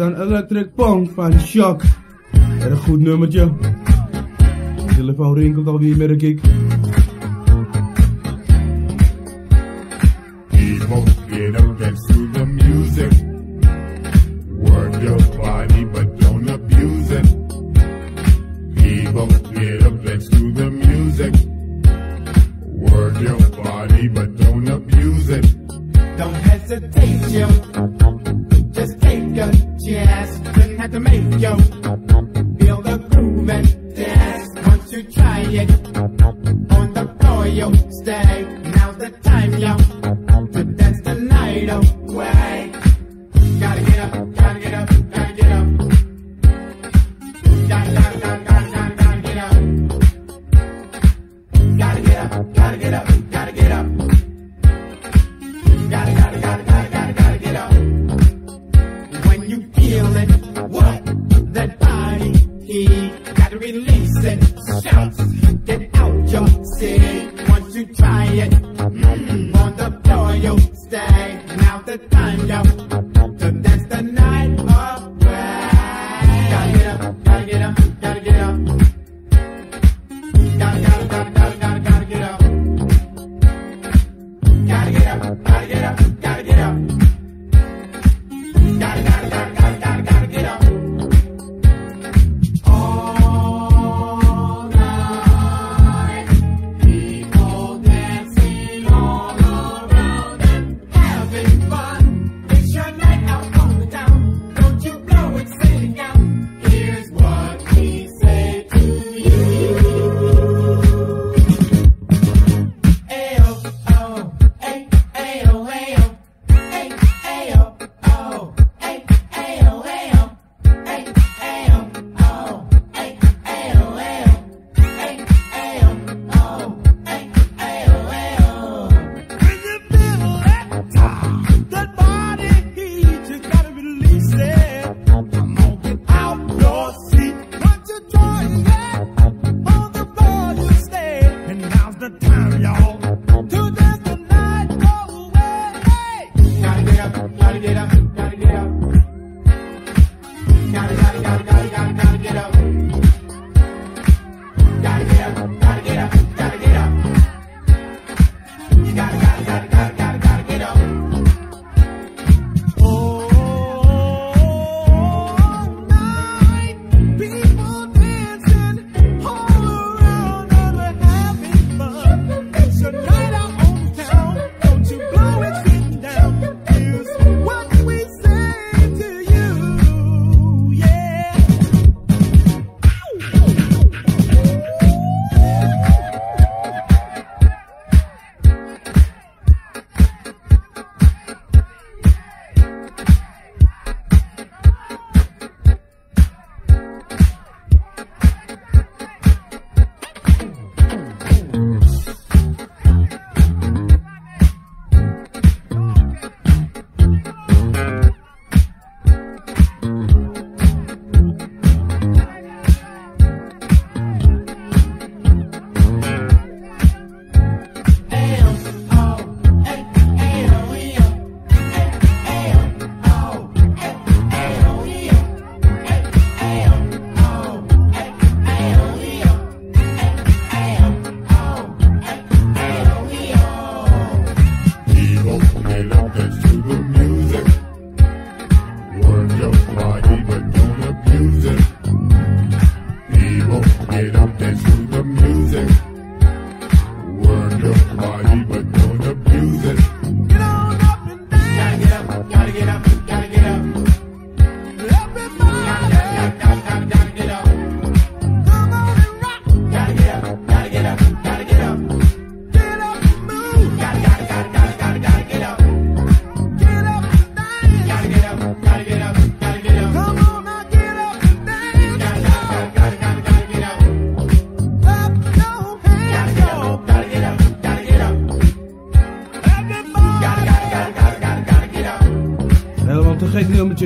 dan electric punk van shock. En een goed nummertje. De telefoon rinkelt alweer, merk ik.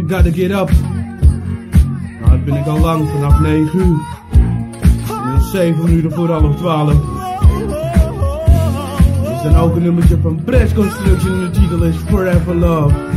ik gotta get up. Nou, dat ben ik al lang, vanaf 9 uur. En 7 uur voor half 12. Er is dan ook een nummertje van Press Construction en de titel is Forever Love.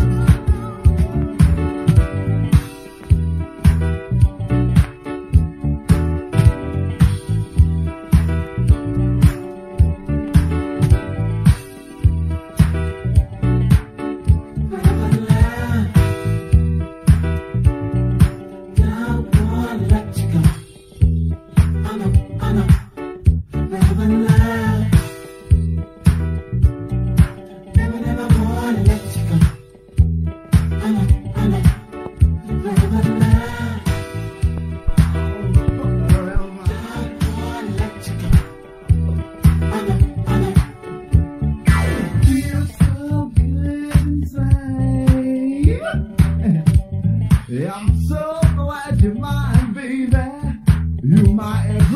you my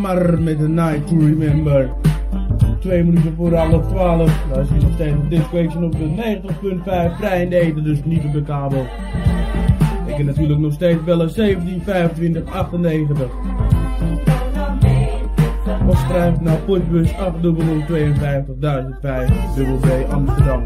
maar met de Night to Remember. Twee minuten voor half twaalf. Daar zit nog steeds de op de 90.5. Vrij in de eten, dus niet op de kabel. Ik kan natuurlijk nog steeds bellen 17 25 98. Of schrijf naar potbus 800 52 B Amsterdam.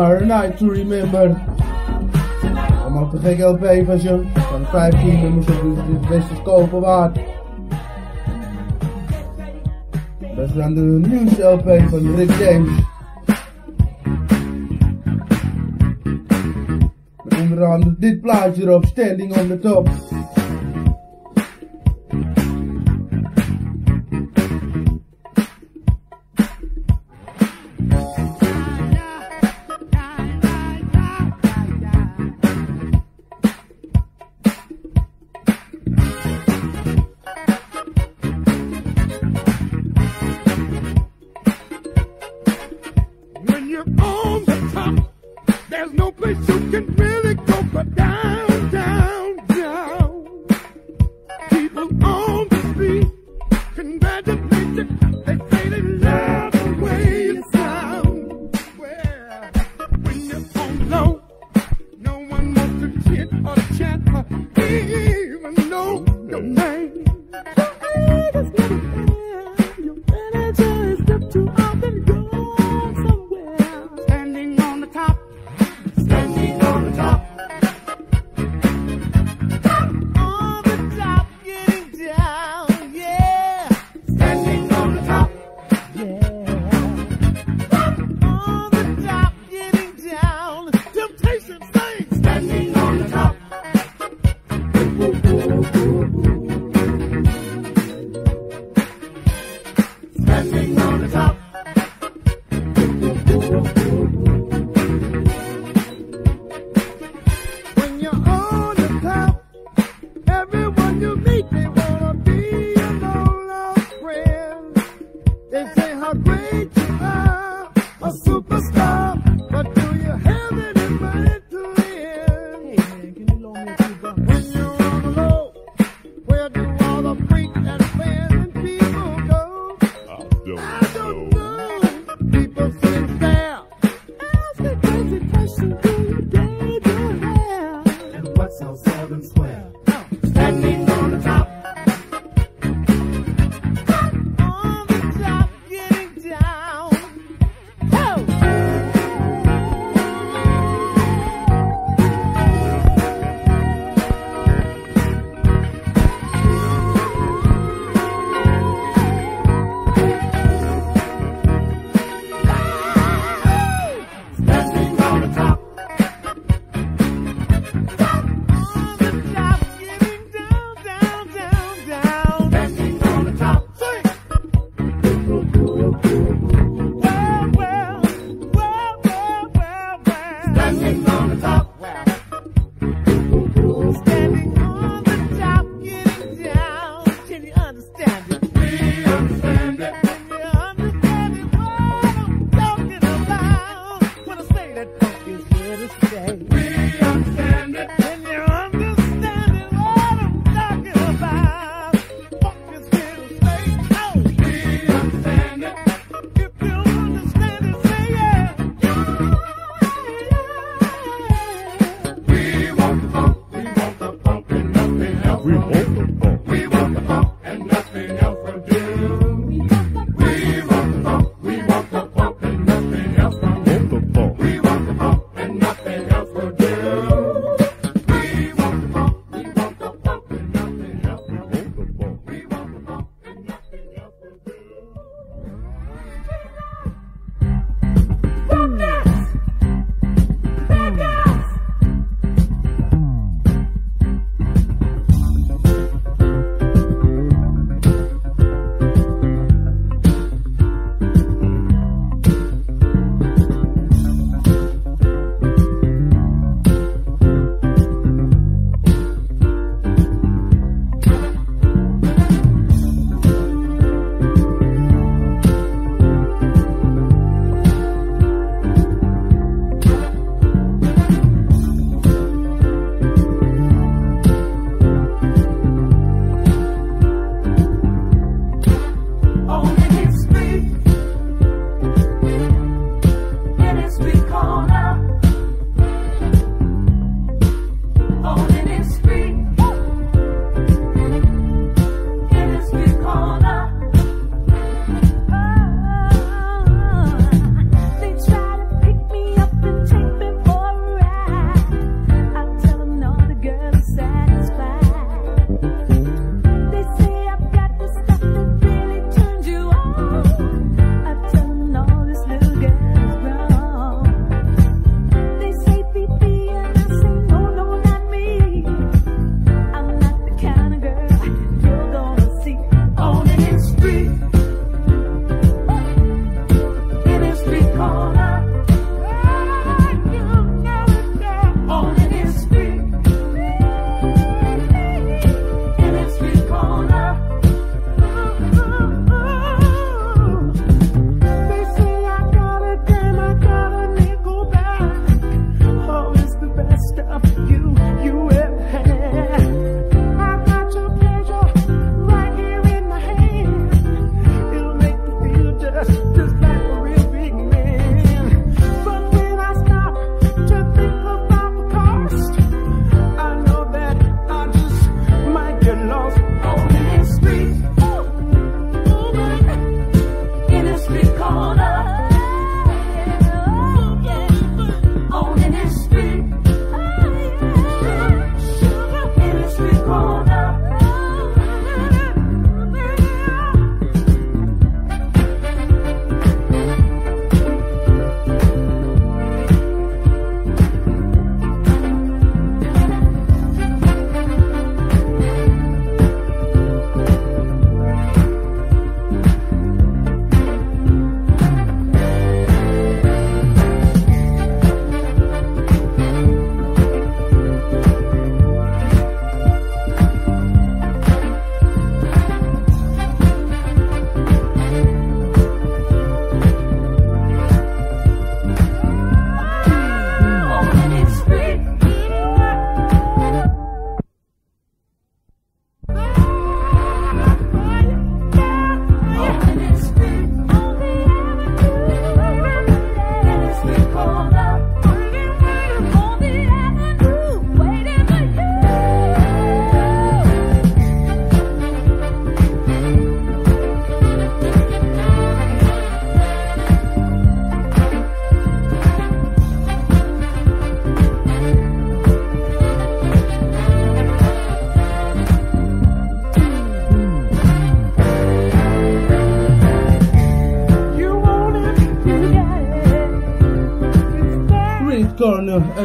remember, night to remember. Allemaal op een gekke LP van ze. Van 15 nummers op het beste kopen waard. Dat is dan de nieuwste LP van Rick James. Met onder andere dit plaatje erop, Standing on the Top.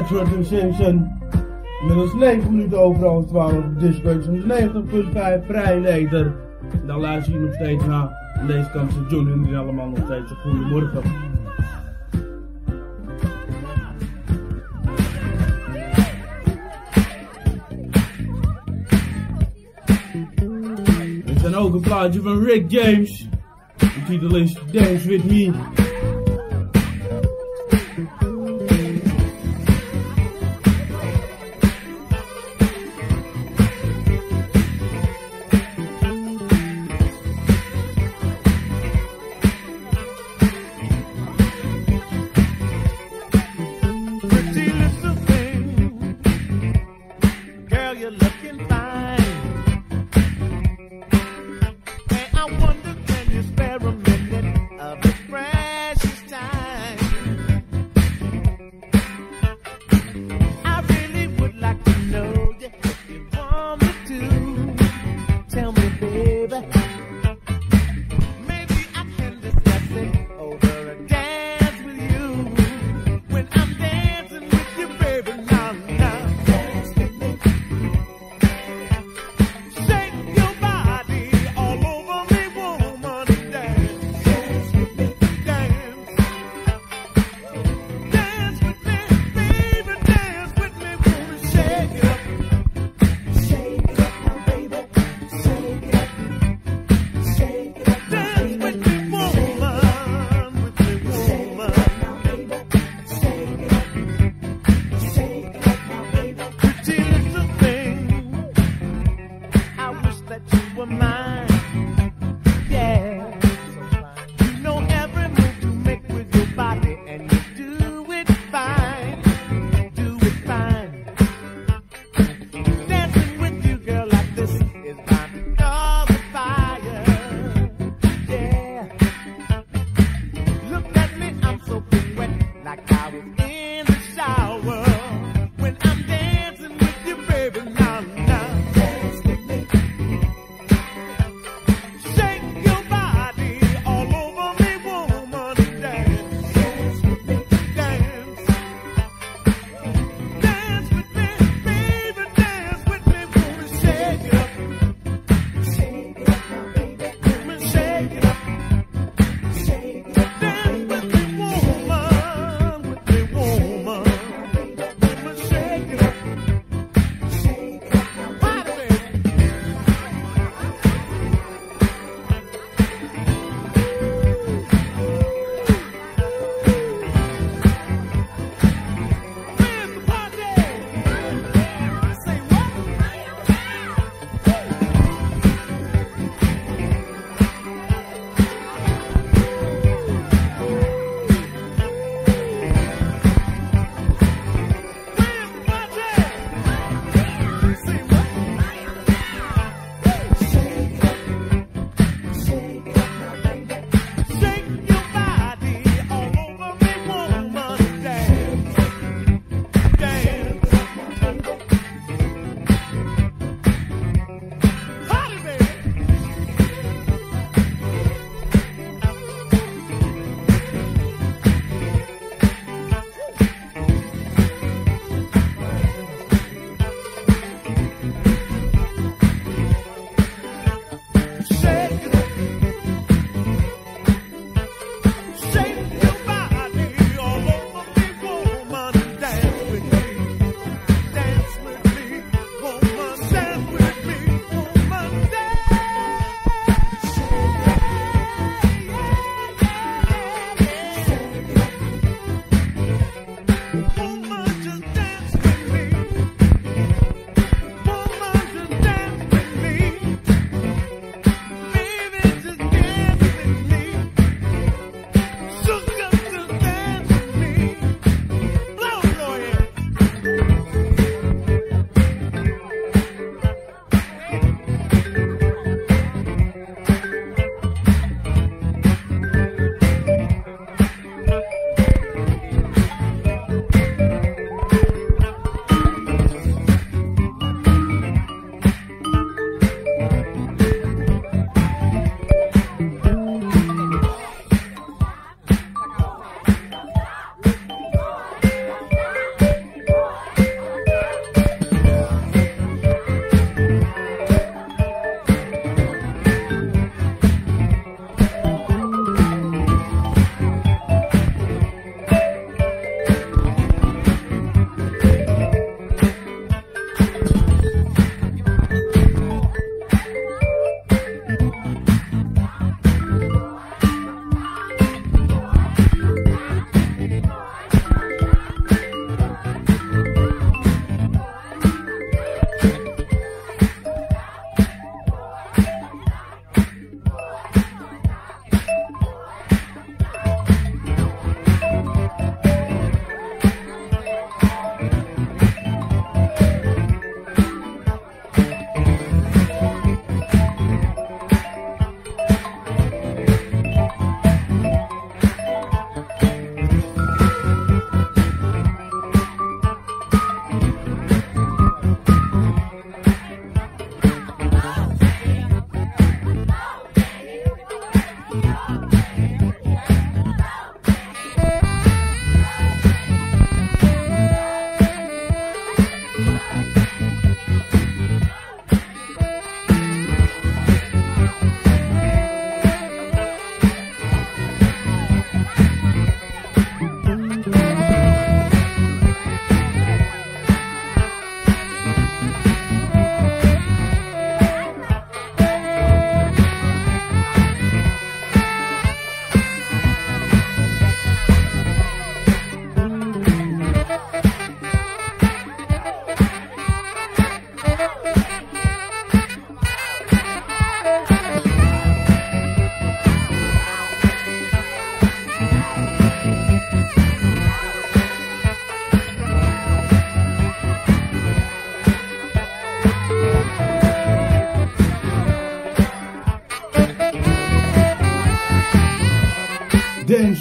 Edward en Simpson. Inmiddels 9 minuten over half 12 op Discord van 90.5 Vrijneder. En dan luister je nog steeds naar. Deze kant is John en die allemaal nog steeds een goedemorgen. Er zijn ook een plaatje van Rick James. De titel is Dance With Me.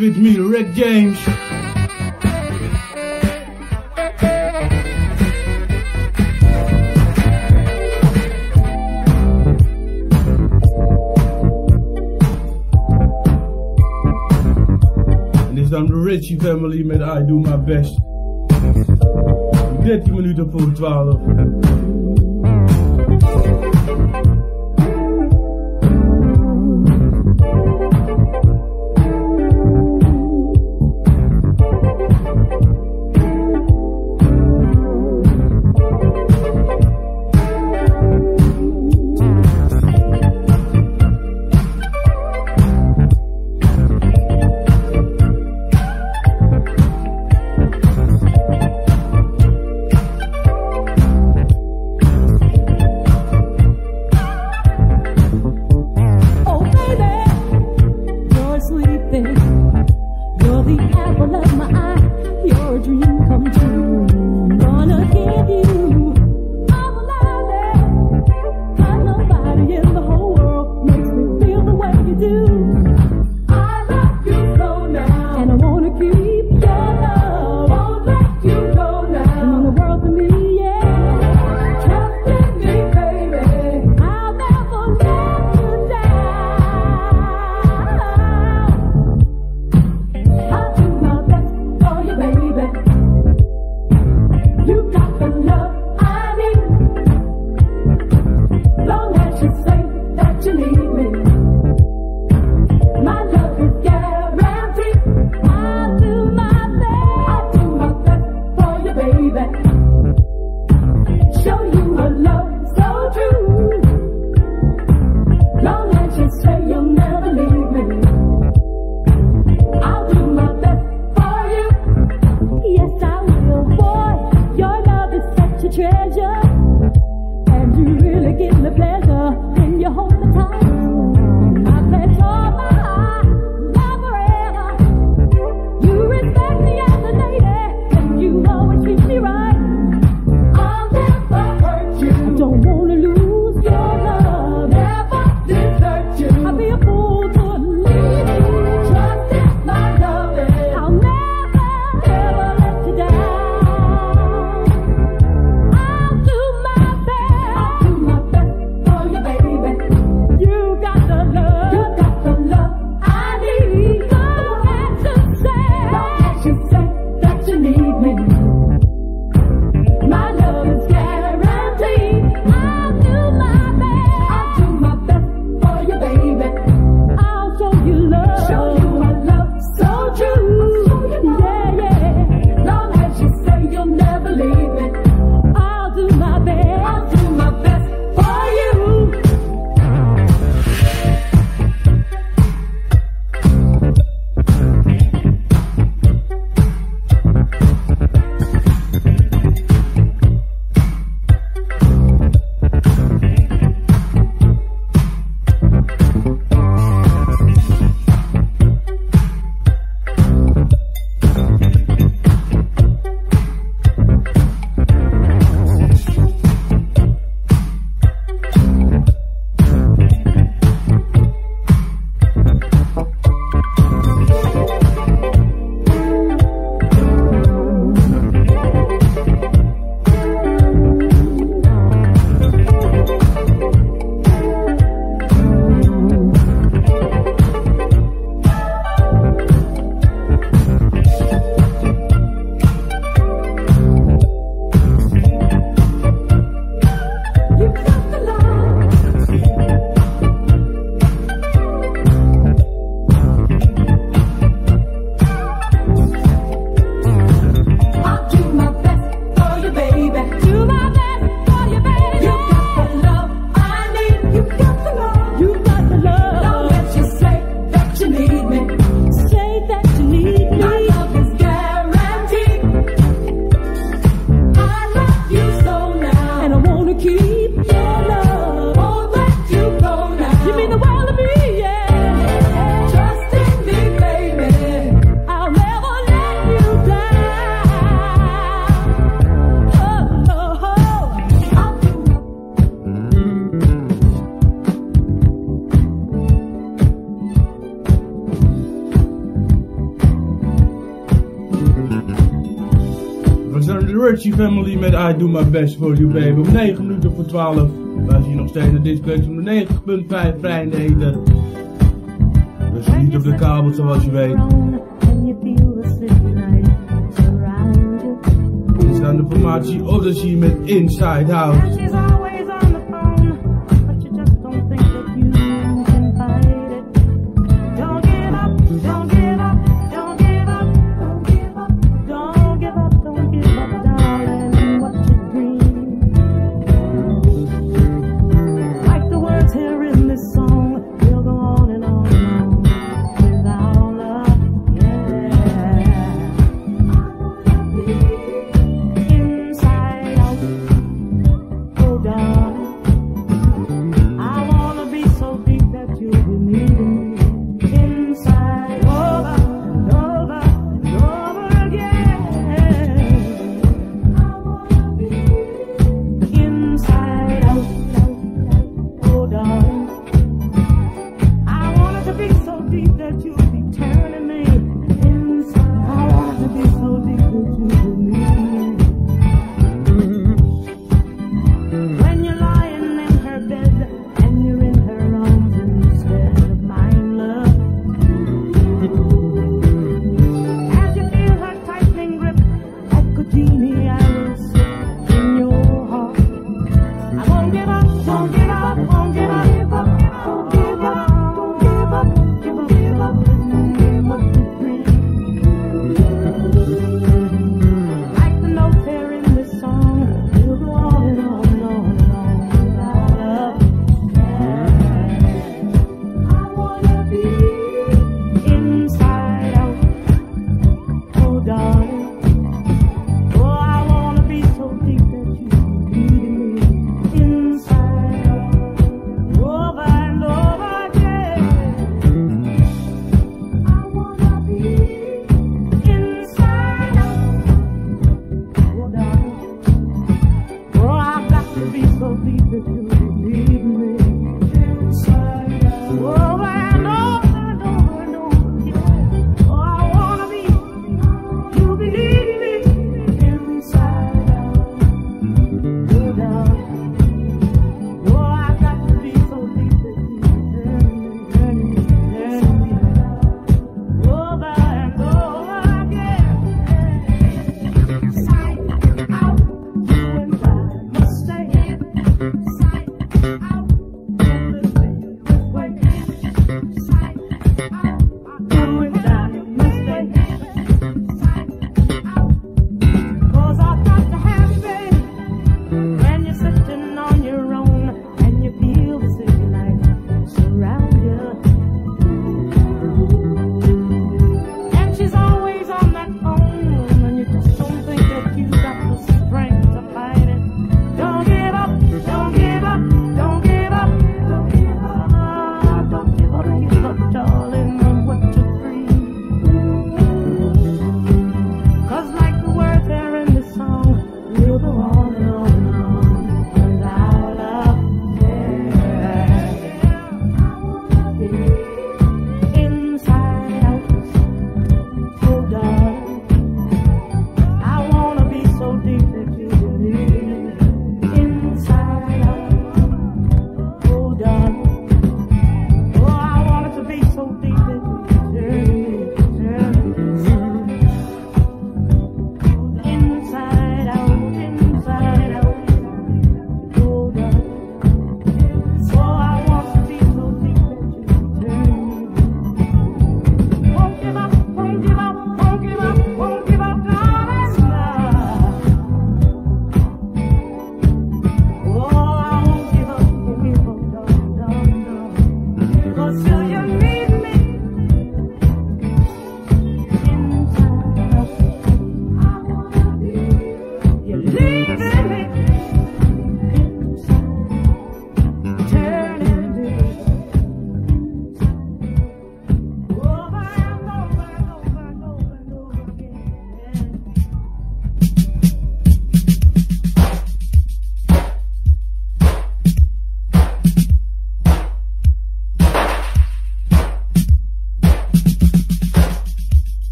with me, Rick James. And this is dan Richie Family met I Do My Best. 13 minuten voor 12. met I Do My Best For You Baby. Om 9 minuten voor 12. Wij zien nog steeds de discreet om de 9.5 Vrijnheden. We zijn niet op de kabel zoals je weet. Dit is dan de formatie Odyssey met Inside House.